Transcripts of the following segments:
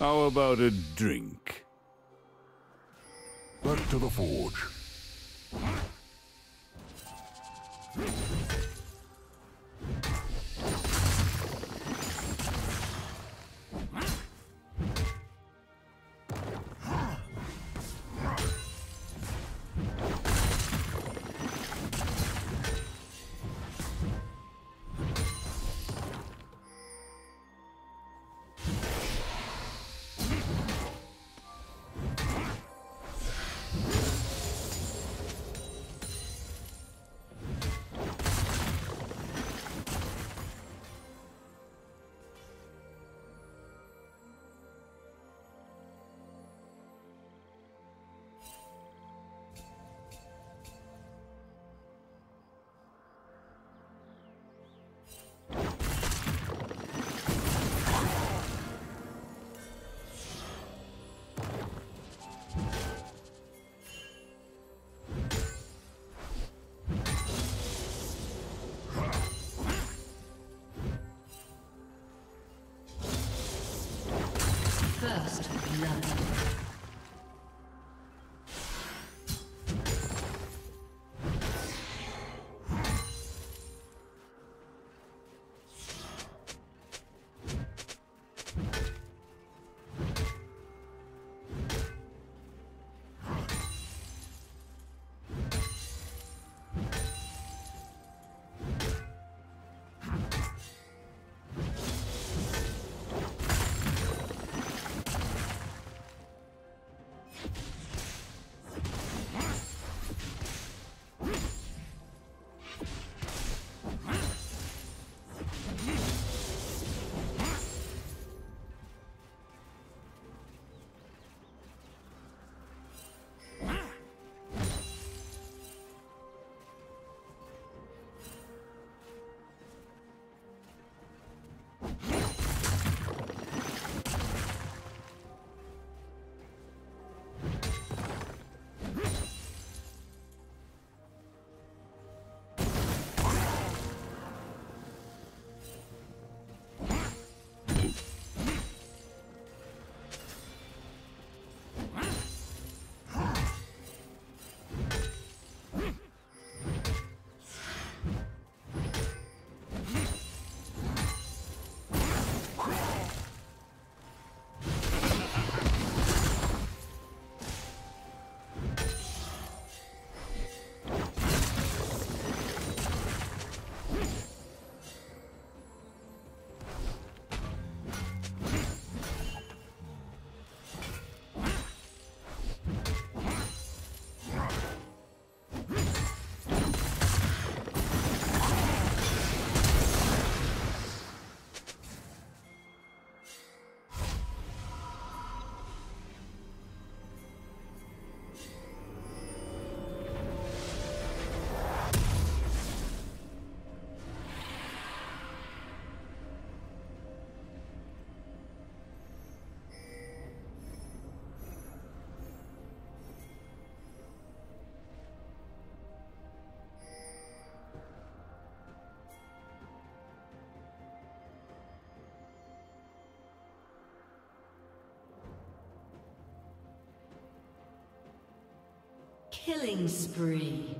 How about a drink? Back to the forge. Blood. Killing spree.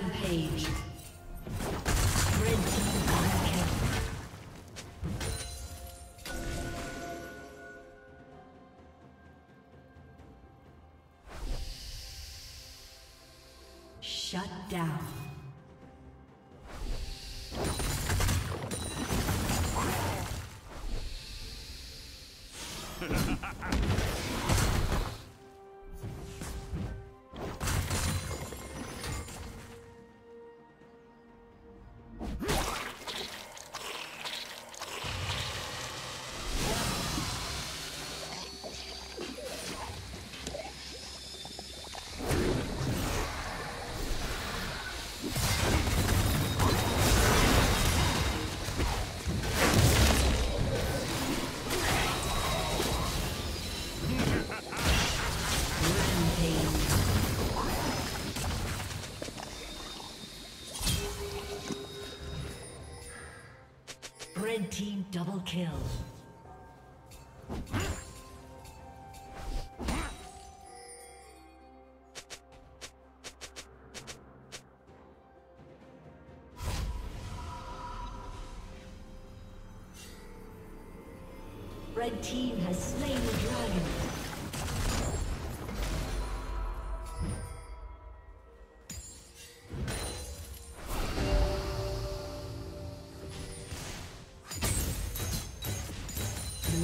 Rampage. Red team double Shut down. Double kill.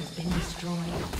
has been destroyed.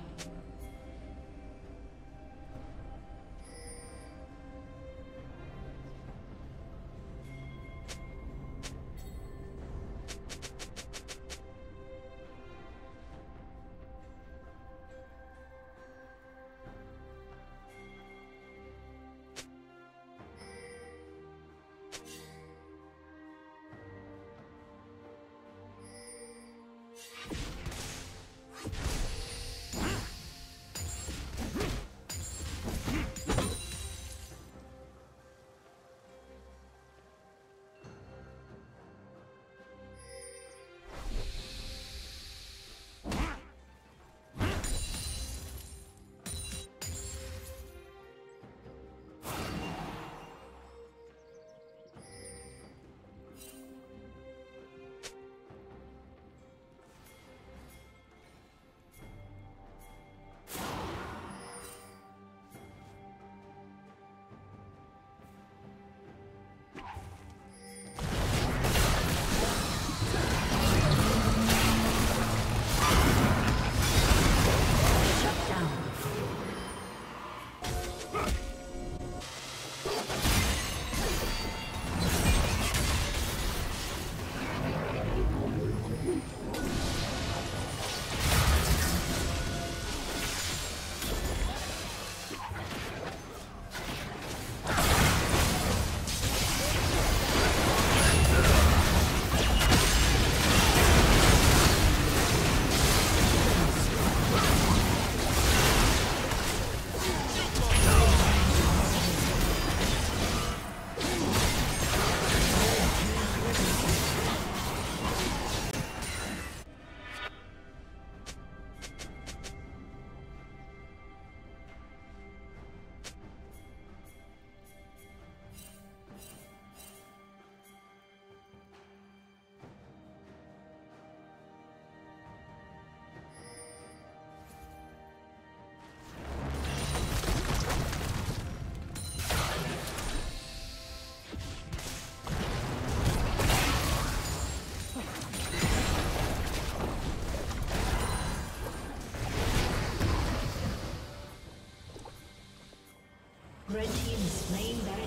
team slain Baron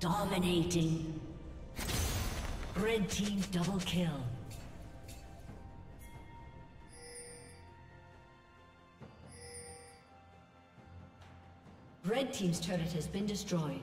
Dominating. Red team double kill. Red team's turret has been destroyed.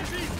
Бежит!